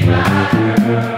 Yeah.